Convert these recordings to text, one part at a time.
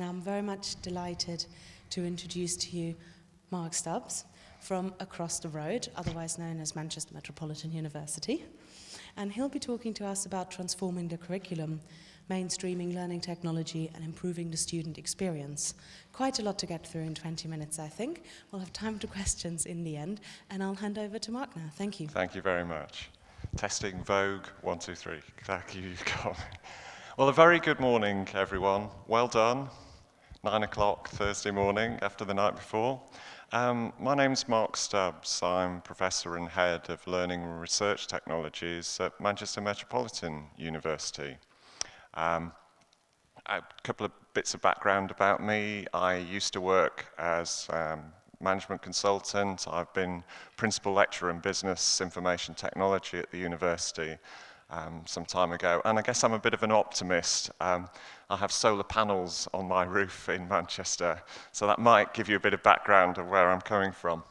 and I'm very much delighted to introduce to you Mark Stubbs from across the road, otherwise known as Manchester Metropolitan University. And he'll be talking to us about transforming the curriculum, mainstreaming learning technology, and improving the student experience. Quite a lot to get through in 20 minutes, I think. We'll have time for questions in the end, and I'll hand over to Mark now. Thank you. Thank you very much. Testing Vogue, one, two, three. Thank you. Well, a very good morning, everyone. Well done. Nine o'clock Thursday morning after the night before. Um, my name's Mark Stubbs. I'm Professor and Head of Learning and Research Technologies at Manchester Metropolitan University. Um, a couple of bits of background about me. I used to work as um, management consultant. I've been principal lecturer in business information technology at the university um, some time ago. And I guess I'm a bit of an optimist. Um, I have solar panels on my roof in Manchester, so that might give you a bit of background of where I'm coming from.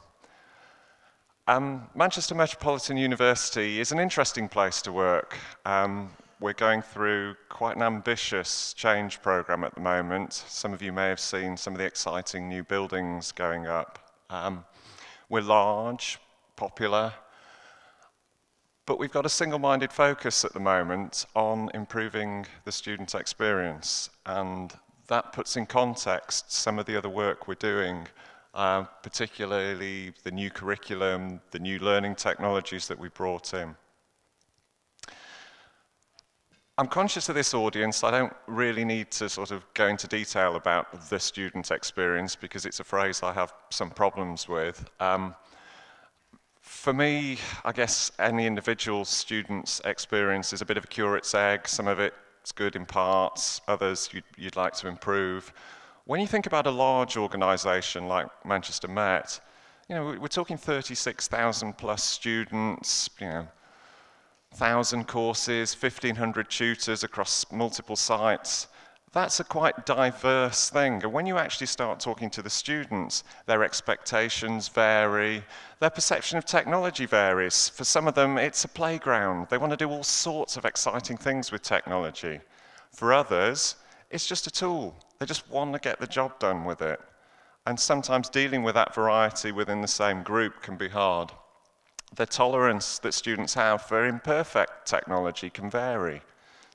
Um, Manchester Metropolitan University is an interesting place to work. Um, we're going through quite an ambitious change program at the moment. Some of you may have seen some of the exciting new buildings going up. Um, we're large, popular, but we've got a single-minded focus at the moment on improving the student experience, and that puts in context some of the other work we're doing, uh, particularly the new curriculum, the new learning technologies that we brought in. I'm conscious of this audience. I don't really need to sort of go into detail about the student experience because it's a phrase I have some problems with. Um, for me, I guess any individual student's experience is a bit of a curate's egg. Some of it's good in parts, others you'd, you'd like to improve. When you think about a large organization like Manchester Met, you know, we're talking 36,000 plus students, you know, 1,000 courses, 1,500 tutors across multiple sites that's a quite diverse thing. And when you actually start talking to the students, their expectations vary, their perception of technology varies. For some of them, it's a playground. They want to do all sorts of exciting things with technology. For others, it's just a tool. They just want to get the job done with it. And sometimes dealing with that variety within the same group can be hard. The tolerance that students have for imperfect technology can vary.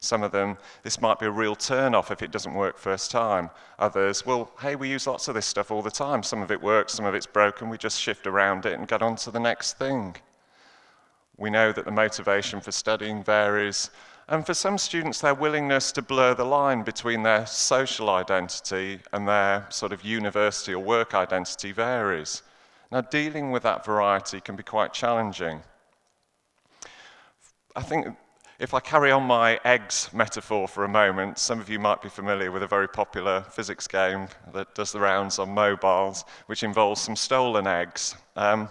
Some of them, this might be a real turn-off if it doesn't work first time. Others, well, hey, we use lots of this stuff all the time. Some of it works, some of it's broken. We just shift around it and get on to the next thing. We know that the motivation for studying varies. And for some students, their willingness to blur the line between their social identity and their sort of university or work identity varies. Now, dealing with that variety can be quite challenging. I think if I carry on my eggs metaphor for a moment, some of you might be familiar with a very popular physics game that does the rounds on mobiles, which involves some stolen eggs. Um,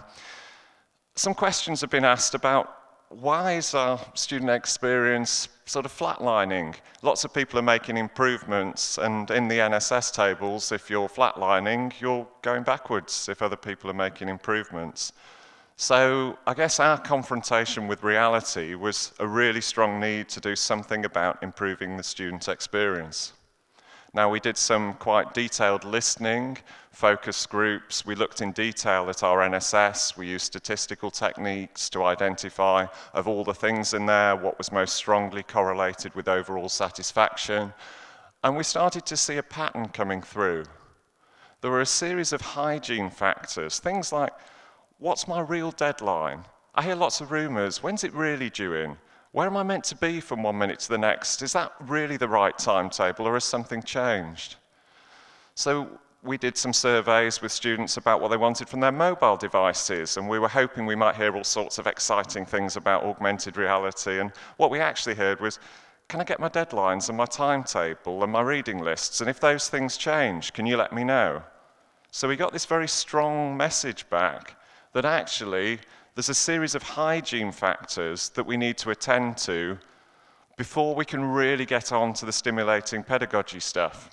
some questions have been asked about why is our student experience sort of flatlining? Lots of people are making improvements, and in the NSS tables, if you're flatlining, you're going backwards if other people are making improvements. So I guess our confrontation with reality was a really strong need to do something about improving the student experience. Now, we did some quite detailed listening, focus groups. We looked in detail at our NSS. We used statistical techniques to identify, of all the things in there, what was most strongly correlated with overall satisfaction. And we started to see a pattern coming through. There were a series of hygiene factors, things like What's my real deadline? I hear lots of rumours. When's it really due in? Where am I meant to be from one minute to the next? Is that really the right timetable or has something changed? So we did some surveys with students about what they wanted from their mobile devices, and we were hoping we might hear all sorts of exciting things about augmented reality. And what we actually heard was, can I get my deadlines and my timetable and my reading lists? And if those things change, can you let me know? So we got this very strong message back that actually there's a series of hygiene factors that we need to attend to before we can really get on to the stimulating pedagogy stuff.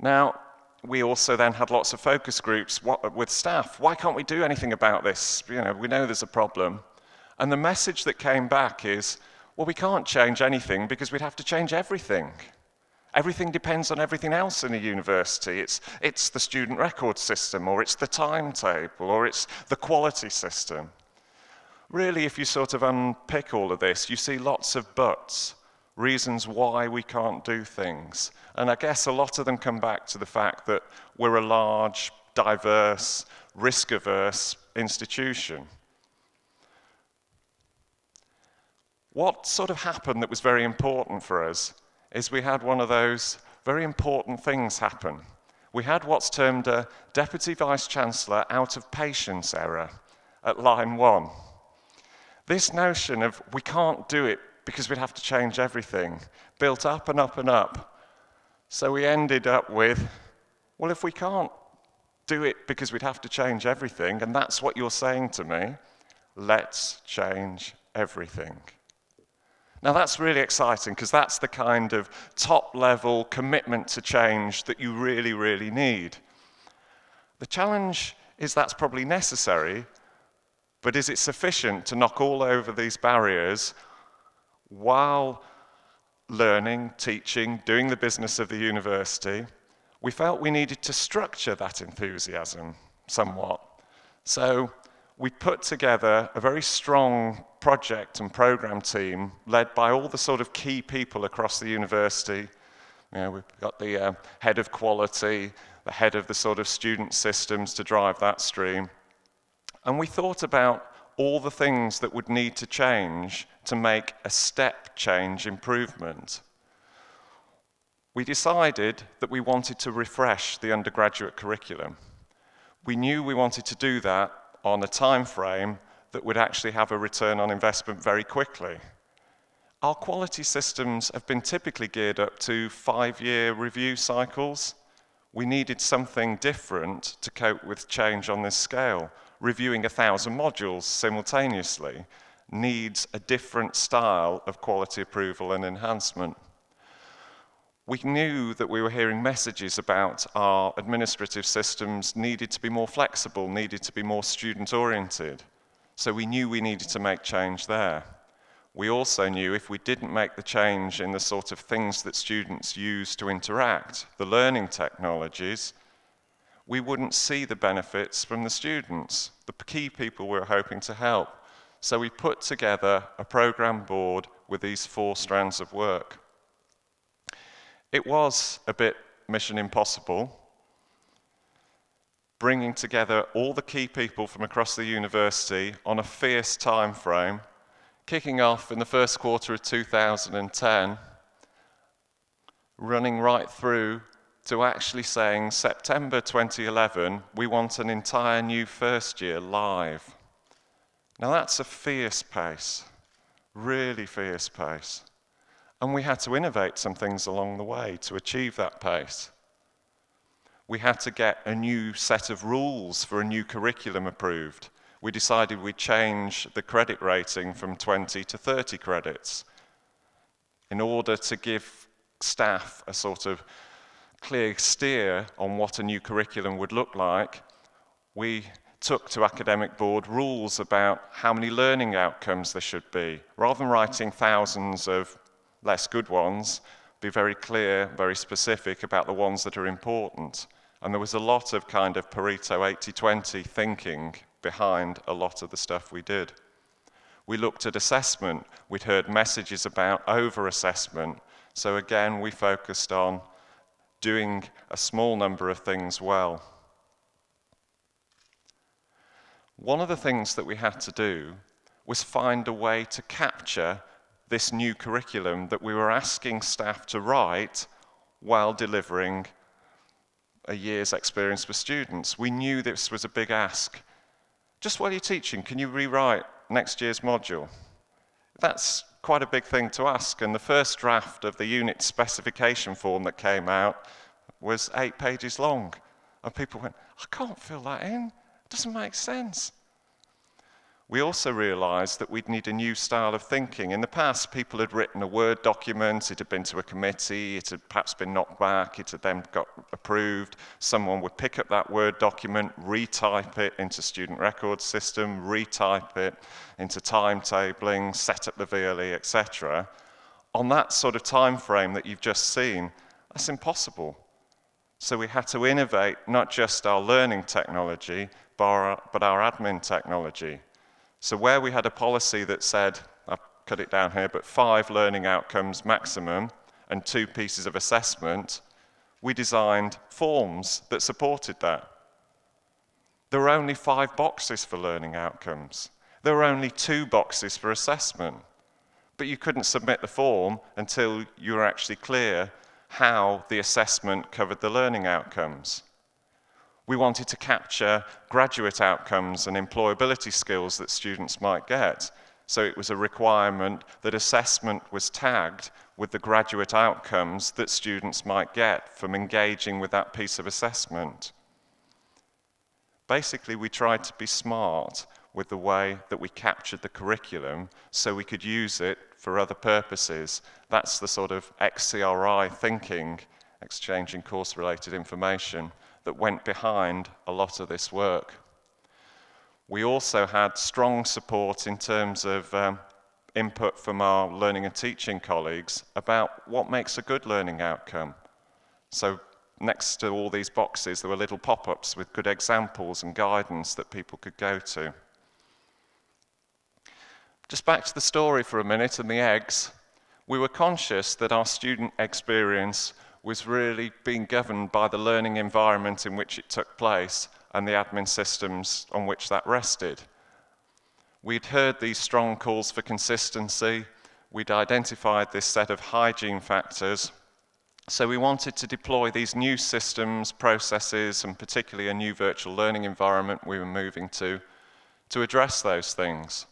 Now, we also then had lots of focus groups with staff. Why can't we do anything about this? You know, we know there's a problem. And the message that came back is, well, we can't change anything because we'd have to change everything. Everything depends on everything else in a university. It's, it's the student record system, or it's the timetable, or it's the quality system. Really, if you sort of unpick all of this, you see lots of buts, reasons why we can't do things. And I guess a lot of them come back to the fact that we're a large, diverse, risk averse institution. What sort of happened that was very important for us is we had one of those very important things happen. We had what's termed a Deputy Vice Chancellor out of patience error at line one. This notion of we can't do it because we'd have to change everything built up and up and up. So we ended up with, well, if we can't do it because we'd have to change everything, and that's what you're saying to me, let's change everything. Now, that's really exciting because that's the kind of top level commitment to change that you really, really need. The challenge is that's probably necessary, but is it sufficient to knock all over these barriers while learning, teaching, doing the business of the university? We felt we needed to structure that enthusiasm somewhat. So we put together a very strong project and program team led by all the sort of key people across the university. You know, we've got the uh, head of quality, the head of the sort of student systems to drive that stream. And we thought about all the things that would need to change to make a step change improvement. We decided that we wanted to refresh the undergraduate curriculum. We knew we wanted to do that on a time frame that would actually have a return on investment very quickly. Our quality systems have been typically geared up to five-year review cycles. We needed something different to cope with change on this scale. Reviewing a thousand modules simultaneously needs a different style of quality approval and enhancement we knew that we were hearing messages about our administrative systems needed to be more flexible, needed to be more student oriented. So we knew we needed to make change there. We also knew if we didn't make the change in the sort of things that students use to interact, the learning technologies, we wouldn't see the benefits from the students, the key people we were hoping to help. So we put together a program board with these four strands of work. It was a bit mission impossible, bringing together all the key people from across the university on a fierce time frame, kicking off in the first quarter of 2010, running right through to actually saying September 2011, we want an entire new first year live. Now that's a fierce pace, really fierce pace. And we had to innovate some things along the way to achieve that pace. We had to get a new set of rules for a new curriculum approved. We decided we'd change the credit rating from 20 to 30 credits in order to give staff a sort of clear steer on what a new curriculum would look like. We took to academic board rules about how many learning outcomes there should be. Rather than writing thousands of less good ones, be very clear, very specific about the ones that are important. And there was a lot of kind of Pareto 80 20 thinking behind a lot of the stuff we did. We looked at assessment. We'd heard messages about over assessment. So again, we focused on doing a small number of things well. One of the things that we had to do was find a way to capture this new curriculum that we were asking staff to write while delivering a year's experience for students. We knew this was a big ask. Just while you're teaching, can you rewrite next year's module? That's quite a big thing to ask, and the first draft of the unit specification form that came out was eight pages long. And people went, I can't fill that in. It doesn't make sense we also realized that we'd need a new style of thinking. In the past, people had written a Word document, it had been to a committee, it had perhaps been knocked back, it had then got approved. Someone would pick up that Word document, retype it into student record system, retype it into timetabling, set up the VLE, etc. On that sort of time frame that you've just seen, That's impossible. So we had to innovate not just our learning technology, but our, but our admin technology. So where we had a policy that said, I've cut it down here, but five learning outcomes maximum and two pieces of assessment, we designed forms that supported that. There were only five boxes for learning outcomes. There were only two boxes for assessment. But you couldn't submit the form until you were actually clear how the assessment covered the learning outcomes. We wanted to capture graduate outcomes and employability skills that students might get. So it was a requirement that assessment was tagged with the graduate outcomes that students might get from engaging with that piece of assessment. Basically, we tried to be smart with the way that we captured the curriculum so we could use it for other purposes. That's the sort of XCRI thinking, exchanging course related information, that went behind a lot of this work. We also had strong support in terms of um, input from our learning and teaching colleagues about what makes a good learning outcome. So next to all these boxes, there were little pop-ups with good examples and guidance that people could go to. Just back to the story for a minute and the eggs. We were conscious that our student experience was really being governed by the learning environment in which it took place and the admin systems on which that rested. We'd heard these strong calls for consistency. We'd identified this set of hygiene factors. So we wanted to deploy these new systems, processes, and particularly a new virtual learning environment we were moving to, to address those things.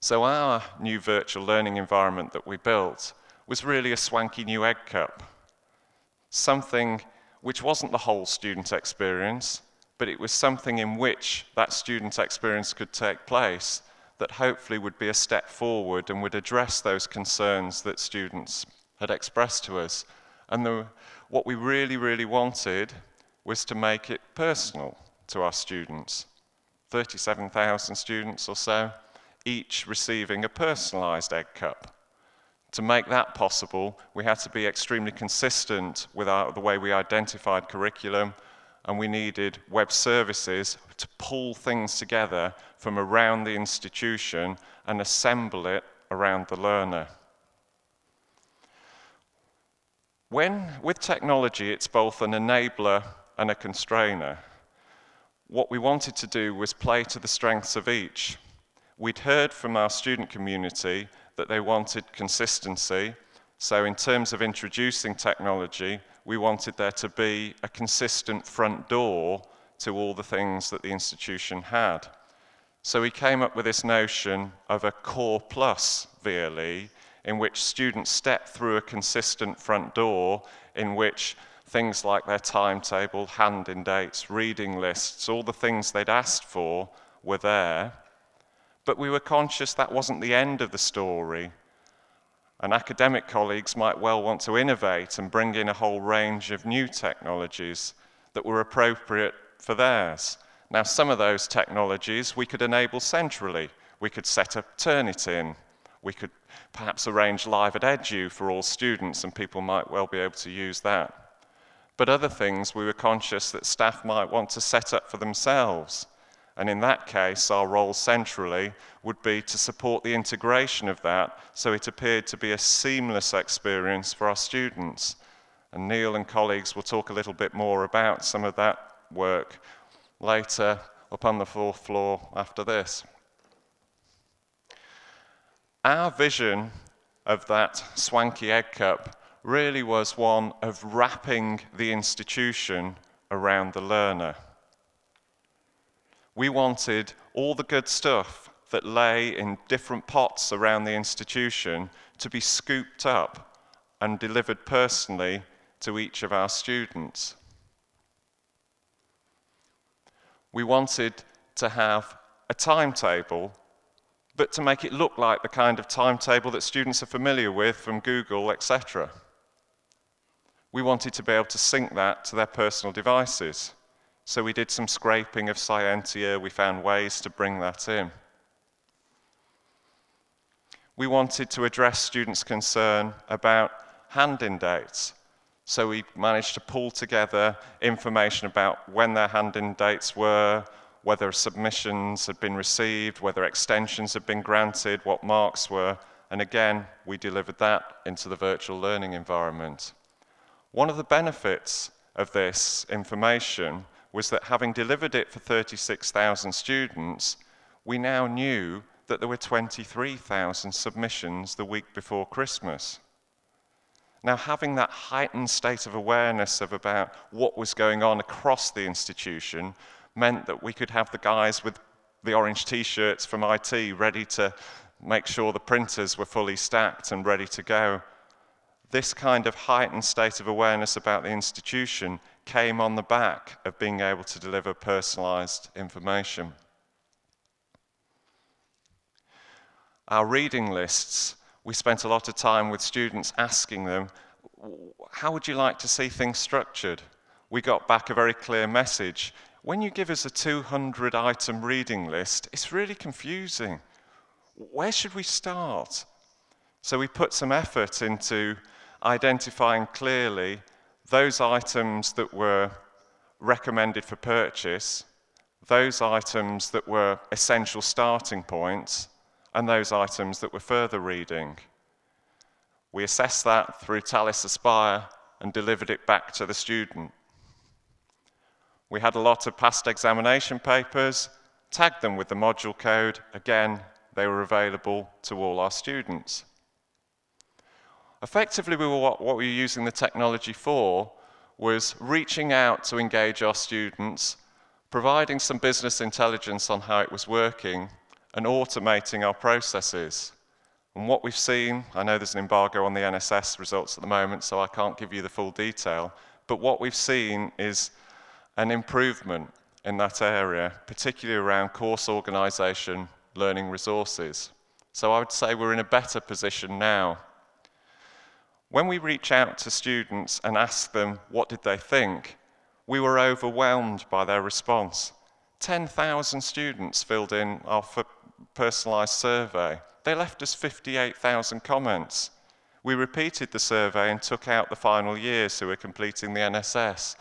So our new virtual learning environment that we built was really a swanky new egg cup. Something which wasn't the whole student experience, but it was something in which that student experience could take place that hopefully would be a step forward and would address those concerns that students had expressed to us. And the, what we really, really wanted was to make it personal to our students. 37,000 students or so each receiving a personalized egg cup. To make that possible, we had to be extremely consistent with our, the way we identified curriculum, and we needed web services to pull things together from around the institution and assemble it around the learner. When, with technology, it's both an enabler and a constrainer, what we wanted to do was play to the strengths of each. We'd heard from our student community that they wanted consistency. So, in terms of introducing technology, we wanted there to be a consistent front door to all the things that the institution had. So, we came up with this notion of a core plus VLE, in which students step through a consistent front door, in which things like their timetable, hand in dates, reading lists, all the things they'd asked for were there. But we were conscious that wasn't the end of the story. And academic colleagues might well want to innovate and bring in a whole range of new technologies that were appropriate for theirs. Now, some of those technologies we could enable centrally. We could set up Turnitin. We could perhaps arrange Live@edu for all students, and people might well be able to use that. But other things we were conscious that staff might want to set up for themselves. And in that case, our role centrally would be to support the integration of that so it appeared to be a seamless experience for our students. And Neil and colleagues will talk a little bit more about some of that work later up on the fourth floor after this. Our vision of that swanky egg cup really was one of wrapping the institution around the learner. We wanted all the good stuff that lay in different pots around the institution to be scooped up and delivered personally to each of our students. We wanted to have a timetable, but to make it look like the kind of timetable that students are familiar with from Google, etc. We wanted to be able to sync that to their personal devices. So we did some scraping of Scientia. We found ways to bring that in. We wanted to address students' concern about hand-in dates. So we managed to pull together information about when their hand-in dates were, whether submissions had been received, whether extensions had been granted, what marks were, and again, we delivered that into the virtual learning environment. One of the benefits of this information was that having delivered it for 36,000 students, we now knew that there were 23,000 submissions the week before Christmas. Now, having that heightened state of awareness of about what was going on across the institution meant that we could have the guys with the orange t-shirts from IT ready to make sure the printers were fully stacked and ready to go. This kind of heightened state of awareness about the institution came on the back of being able to deliver personalized information. Our reading lists, we spent a lot of time with students asking them, how would you like to see things structured? We got back a very clear message when you give us a 200 item reading list, it's really confusing. Where should we start? So we put some effort into identifying clearly those items that were recommended for purchase, those items that were essential starting points, and those items that were further reading. We assessed that through Talis Aspire and delivered it back to the student. We had a lot of past examination papers, tagged them with the module code. Again, they were available to all our students. Effectively, we were, what, what we were using the technology for was reaching out to engage our students, providing some business intelligence on how it was working, and automating our processes. And what we've seen, I know there's an embargo on the NSS results at the moment, so I can't give you the full detail, but what we've seen is an improvement in that area, particularly around course organisation, learning resources. So I would say we're in a better position now. When we reach out to students and ask them what did they think, we were overwhelmed by their response. 10,000 students filled in our personalised survey. They left us 58,000 comments. We repeated the survey and took out the final years who were completing the NSS.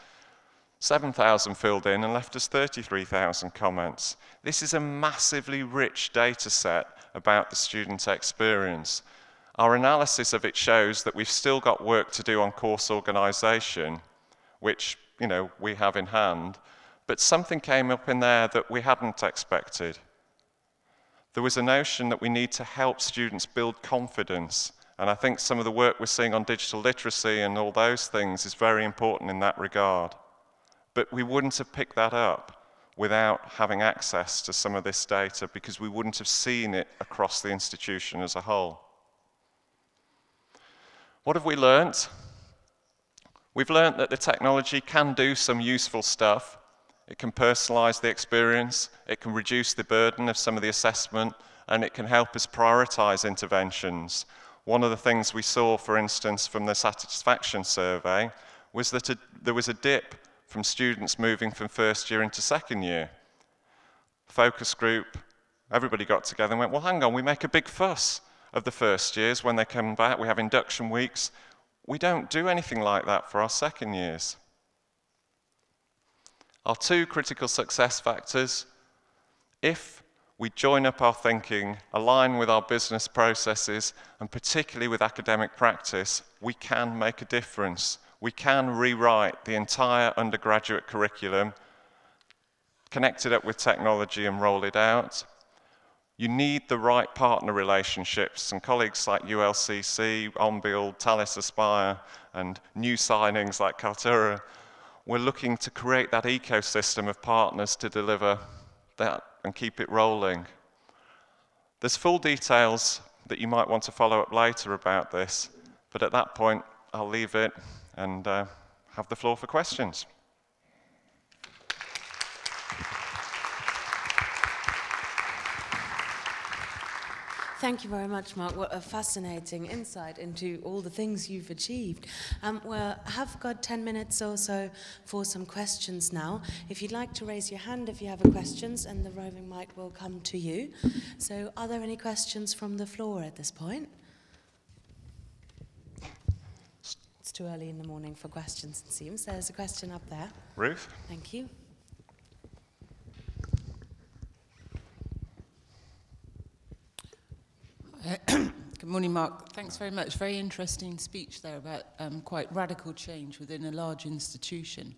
7,000 filled in and left us 33,000 comments. This is a massively rich data set about the student experience. Our analysis of it shows that we've still got work to do on course organisation, which you know we have in hand, but something came up in there that we hadn't expected. There was a notion that we need to help students build confidence, and I think some of the work we're seeing on digital literacy and all those things is very important in that regard. But we wouldn't have picked that up without having access to some of this data because we wouldn't have seen it across the institution as a whole. What have we learnt? We've learnt that the technology can do some useful stuff. It can personalize the experience, it can reduce the burden of some of the assessment, and it can help us prioritize interventions. One of the things we saw, for instance, from the satisfaction survey was that a, there was a dip from students moving from first year into second year. Focus group, everybody got together and went, well, hang on, we make a big fuss of the first years when they come back. We have induction weeks. We don't do anything like that for our second years. Our two critical success factors if we join up our thinking, align with our business processes, and particularly with academic practice, we can make a difference we can rewrite the entire undergraduate curriculum, connect it up with technology and roll it out. You need the right partner relationships, and colleagues like ULCC, oMbiel, Talis Aspire, and new signings like Kaltura, we're looking to create that ecosystem of partners to deliver that and keep it rolling. There's full details that you might want to follow up later about this, but at that point, I'll leave it and uh, have the floor for questions. Thank you very much, Mark. What a fascinating insight into all the things you've achieved. Um, well, I have got 10 minutes or so for some questions now. If you'd like to raise your hand if you have questions, and the roving mic will come to you. So, are there any questions from the floor at this point? It's too early in the morning for questions, it seems. There's a question up there. Ruth? Thank you. Good morning, Mark. Thanks very much. Very interesting speech there about um, quite radical change within a large institution.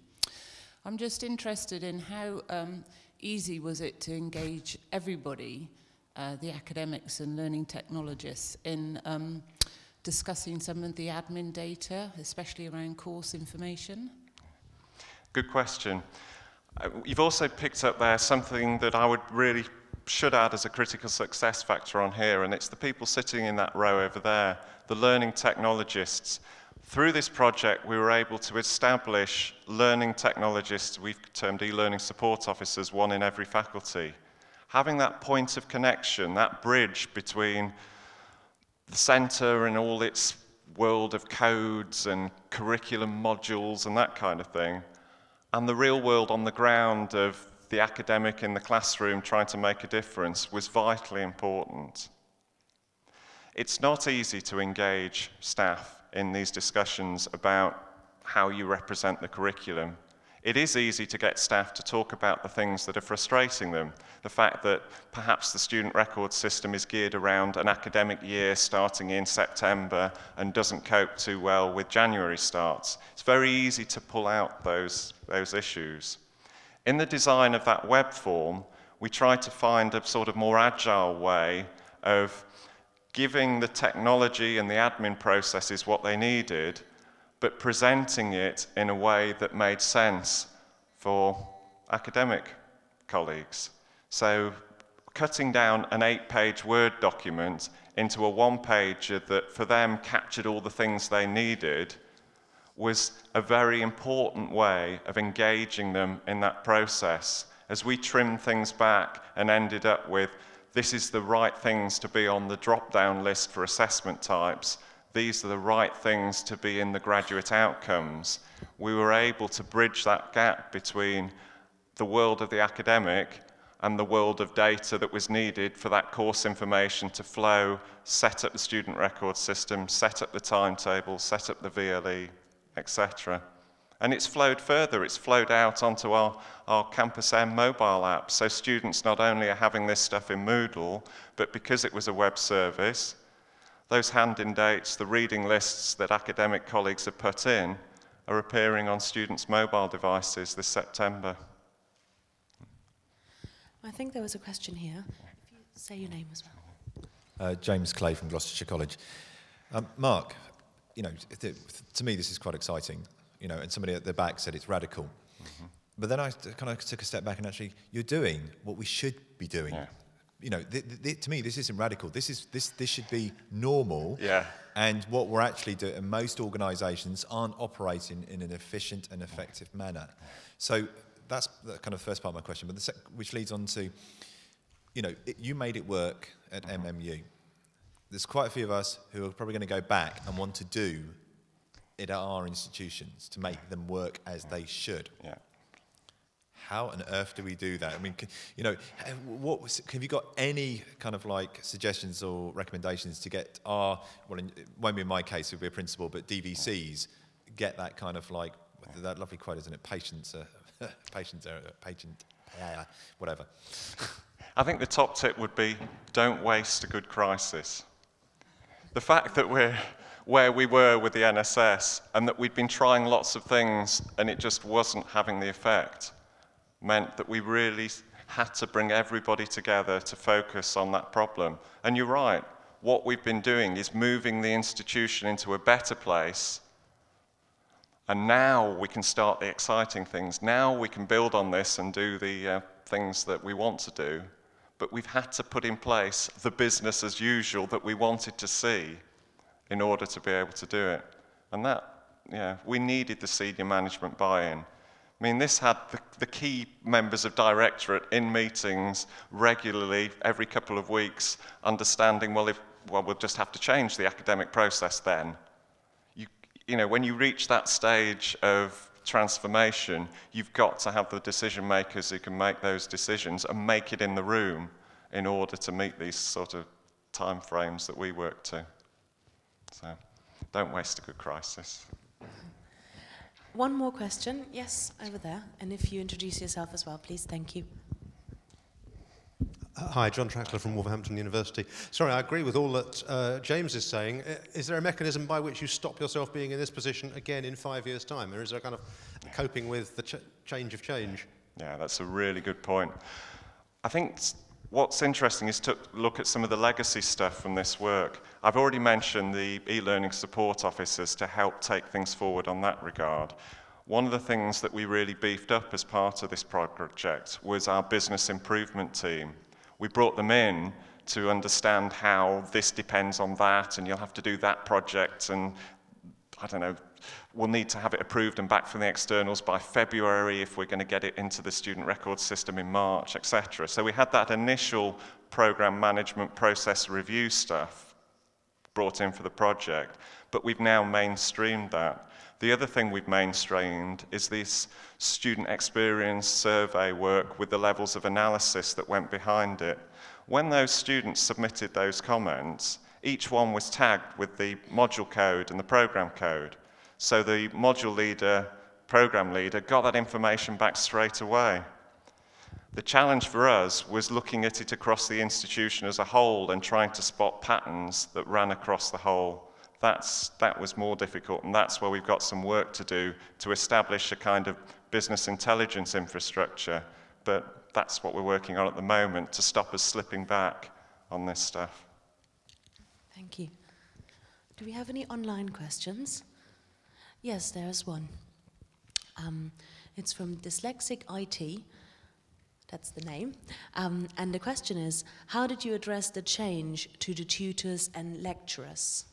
I'm just interested in how um, easy was it to engage everybody, uh, the academics and learning technologists, in um, discussing some of the admin data, especially around course information? Good question. Uh, you've also picked up there something that I would really should add as a critical success factor on here, and it's the people sitting in that row over there, the learning technologists. Through this project, we were able to establish learning technologists, we've termed e-learning support officers, one in every faculty. Having that point of connection, that bridge between the centre and all its world of codes and curriculum modules and that kind of thing, and the real world on the ground of the academic in the classroom trying to make a difference was vitally important. It's not easy to engage staff in these discussions about how you represent the curriculum it is easy to get staff to talk about the things that are frustrating them. The fact that perhaps the student record system is geared around an academic year starting in September and doesn't cope too well with January starts. It's very easy to pull out those, those issues. In the design of that web form, we tried to find a sort of more agile way of giving the technology and the admin processes what they needed but presenting it in a way that made sense for academic colleagues. So cutting down an eight-page Word document into a one-pager that for them captured all the things they needed was a very important way of engaging them in that process. As we trimmed things back and ended up with this is the right things to be on the drop-down list for assessment types, these are the right things to be in the graduate outcomes, we were able to bridge that gap between the world of the academic and the world of data that was needed for that course information to flow, set up the student record system, set up the timetable, set up the VLE, etc. And it's flowed further, it's flowed out onto our, our Campus M mobile app. So students not only are having this stuff in Moodle, but because it was a web service, those hand-in dates, the reading lists that academic colleagues have put in, are appearing on students' mobile devices this September. I think there was a question here. If you say your name as well. Uh, James Clay from Gloucestershire College. Um, Mark, you know, to me this is quite exciting, you know, and somebody at the back said it's radical. Mm -hmm. But then I kind of took a step back and actually, you're doing what we should be doing. Yeah you know, th- th- to me, this isn't radical. This is this this should be normal. Yeah. And what we're actually doing, and most organisations aren't operating in an efficient and effective manner. So that's the kind of first part of my question. But the sec- which leads on to, you know, it, you made it work at MMU. There's quite a few of us who are probably going to go back and want to do it at our institutions to make them work as they should. Yeah how on earth do we do that? I mean, you know, what was, have you got any kind of like suggestions or recommendations to get our, well, it won't be in my case, it would be a principal, but DVCs get that kind of like, that lovely quote, isn't it? Patience, uh, patience, uh, patient, uh, whatever. I think the top tip would be don't waste a good crisis. The fact that we're where we were with the NSS and that we'd been trying lots of things and it just wasn't having the effect meant that we really had to bring everybody together to focus on that problem. And you're right, what we've been doing is moving the institution into a better place. And now we can start the exciting things. Now we can build on this and do the uh, things that we want to do. But we've had to put in place the business as usual that we wanted to see in order to be able to do it. And that, yeah, we needed the senior management buy in. I mean, this had the, the, key members of directorate in meetings regularly, every couple of weeks, understanding, well, if, well, we'll just have to change the academic process then. You, you know, when you reach that stage of transformation, you've got to have the decision makers who can make those decisions and make it in the room in order to meet these sort of time frames that we work to. So don't waste a good crisis. One more question. Yes, over there. And if you introduce yourself as well, please. Thank you. Hi, John Trackler from Wolverhampton University. Sorry, I agree with all that uh, James is saying. Is there a mechanism by which you stop yourself being in this position again in five years' time? Or is there a kind of coping with the ch- change of change? Yeah, that's a really good point. I think what's interesting is to look at some of the legacy stuff from this work. I've already mentioned the e-learning support officers to help take things forward on that regard. One of the things that we really beefed up as part of this project was our business improvement team. We brought them in to understand how this depends on that, and you'll have to do that project, and I don't know, we'll need to have it approved and back from the externals by February if we're going to get it into the student record system in March, etc. So we had that initial program management process review stuff brought in for the project, but we've now mainstreamed that. The other thing we've mainstreamed is this student experience survey work with the levels of analysis that went behind it. When those students submitted those comments, each one was tagged with the module code and the program code. So the module leader, program leader, got that information back straight away. The challenge for us was looking at it across the institution as a whole and trying to spot patterns that ran across the whole. That's, that was more difficult, and that's where we've got some work to do to establish a kind of business intelligence infrastructure. But that's what we're working on at the moment to stop us slipping back on this stuff. Thank you. Do we have any online questions? Yes, there is one. Um, it's from Dyslexic IT. That's the name. Um, and the question is How did you address the change to the tutors and lecturers?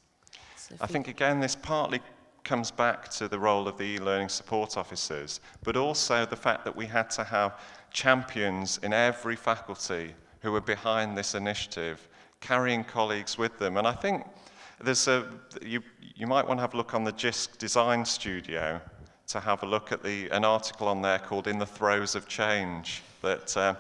So I think, again, this partly comes back to the role of the e-learning support officers, but also the fact that we had to have champions in every faculty who were behind this initiative, carrying colleagues with them. And I think there's a, you, you might want to have a look on the JISC Design Studio to have a look at the, an article on there called In the Throes of Change that uh,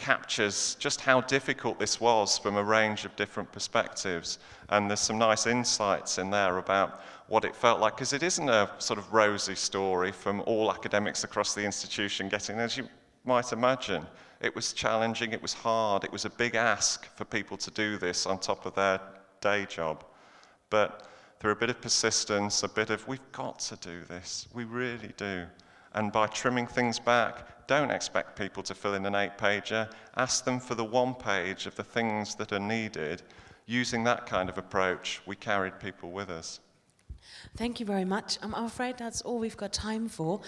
captures just how difficult this was from a range of different perspectives. And there's some nice insights in there about what it felt like, because it isn't a sort of rosy story from all academics across the institution getting, as you might imagine. It was challenging, it was hard, it was a big ask for people to do this on top of their day job. But through a bit of persistence, a bit of, we've got to do this, we really do. And by trimming things back, don't expect people to fill in an eight pager. Ask them for the one page of the things that are needed. Using that kind of approach, we carried people with us. Thank you very much. Um, I'm afraid that's all we've got time for.